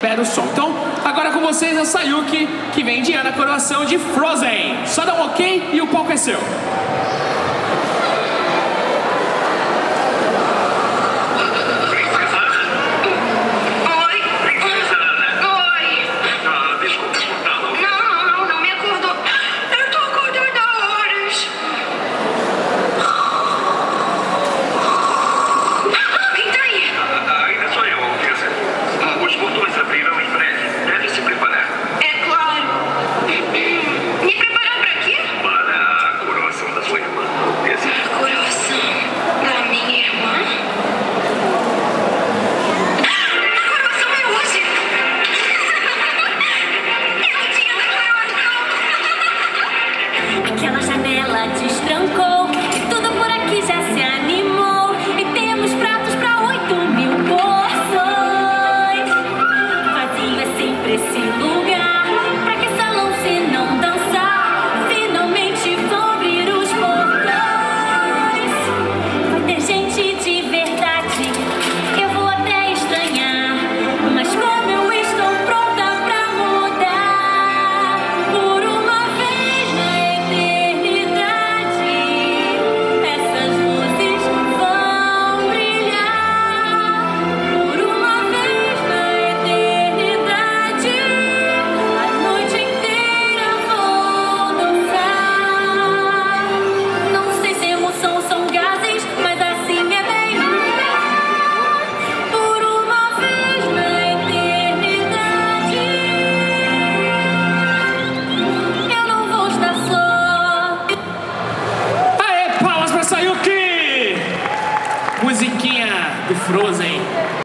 Espera o som. Então, agora com vocês a Sayuki, que vem de Ana Coroação de Frozen. Só dá um ok e o palco é seu. Frozen.